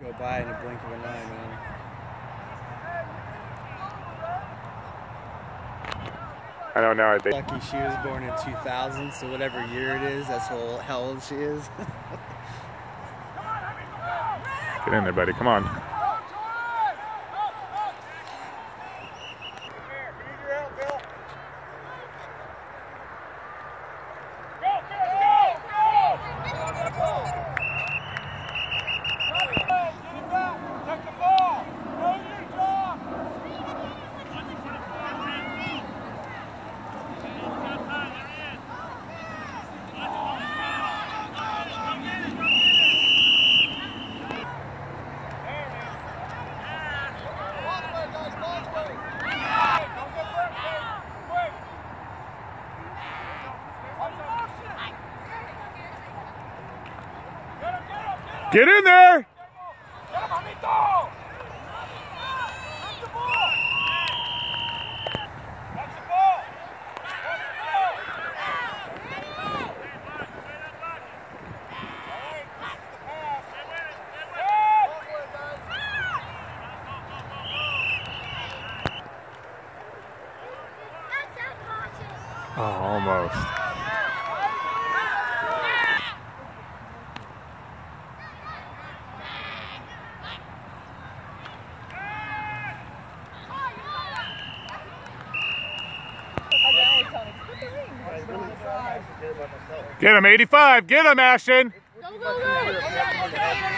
Go by in a blink of an eye, man. I don't know. I think. Lucky she was born in 2000, so whatever year it is, that's how how old she is. Get in there, buddy. Come on. Get in there! Get him, 85. Get him, Ashton. Go, go, go!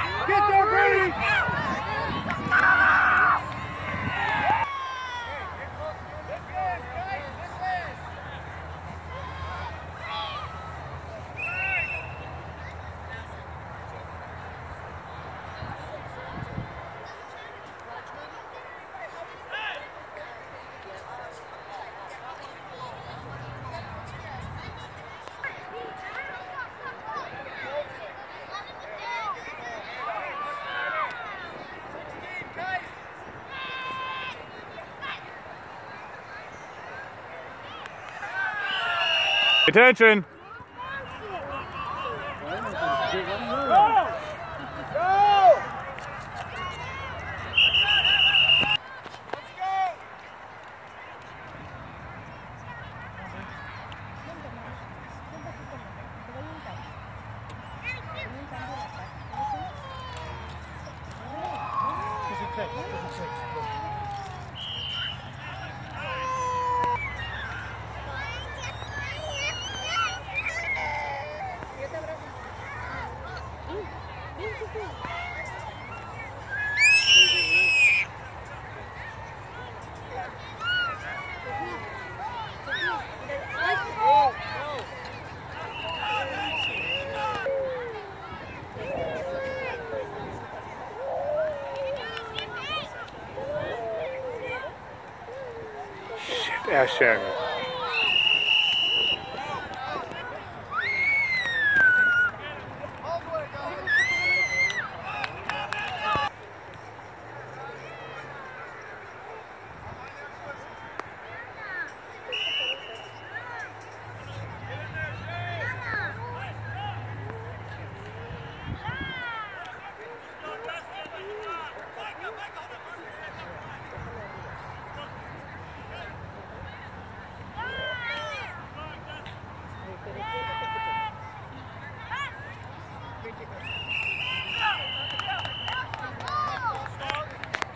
Attention. Go! Go! Ashton.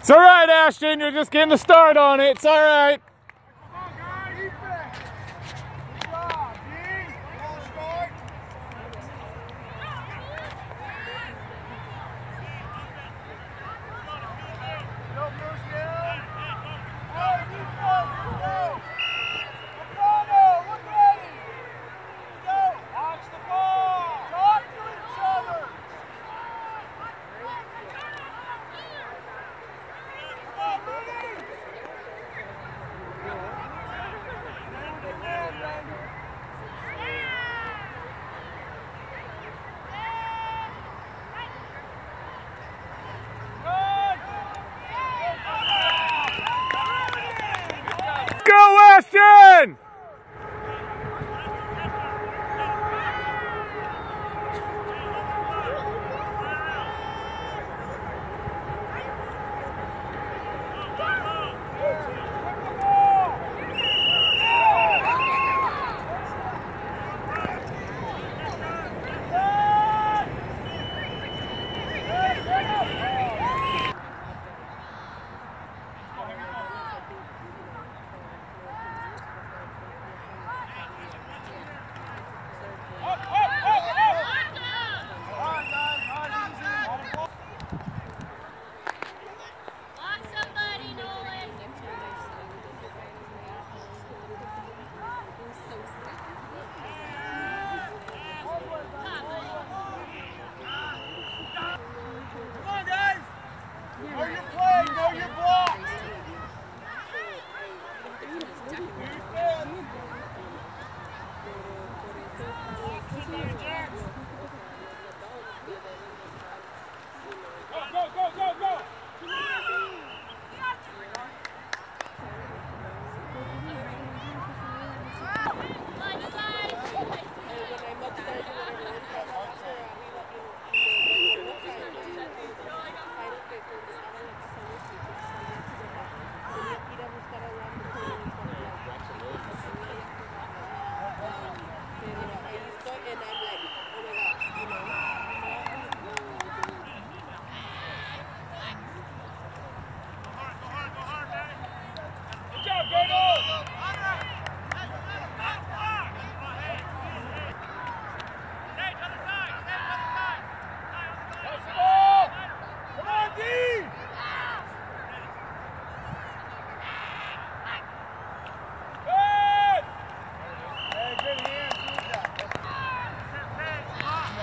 It's all right, Ashton. You're just getting the start on it. It's all right.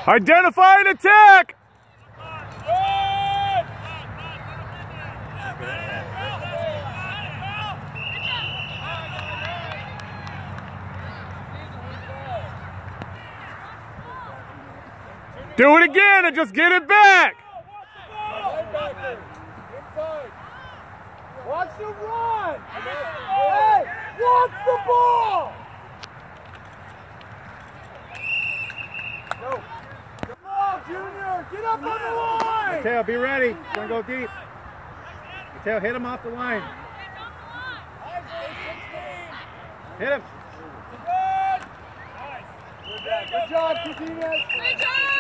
Identify and attack! Do it again and just get it back! Watch the run! Hey, watch the ball! Go. Come on, Junior! Get up on the line! Mateo, be ready. It's gonna go deep. Mateo, hit him off the line. Hit him. Good! Good job, Christina! Good job.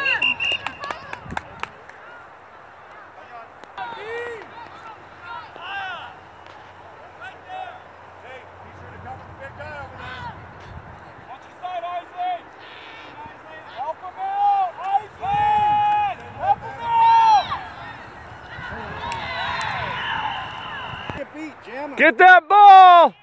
Get that ball!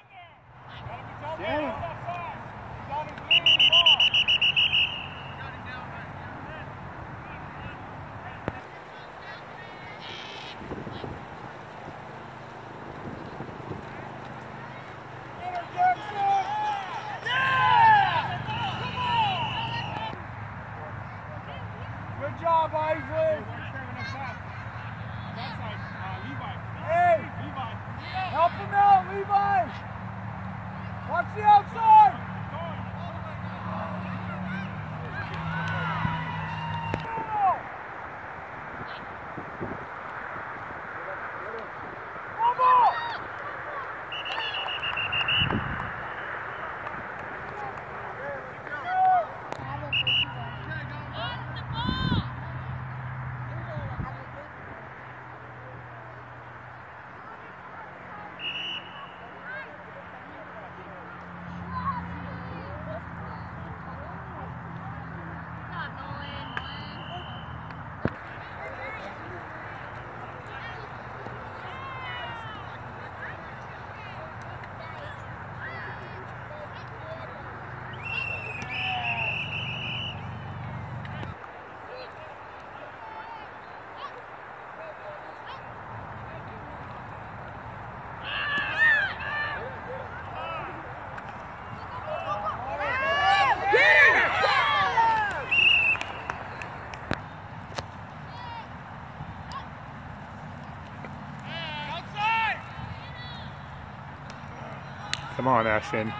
On, Ashton.